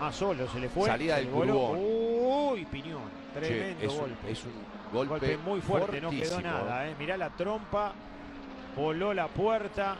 Ah, solo se le fue. Salida del voló. Uy, piñón. Tremendo es, un, golpe. es un golpe, golpe muy fuerte, no quedó nada. ¿eh? eh. Mirá la trompa, voló la puerta.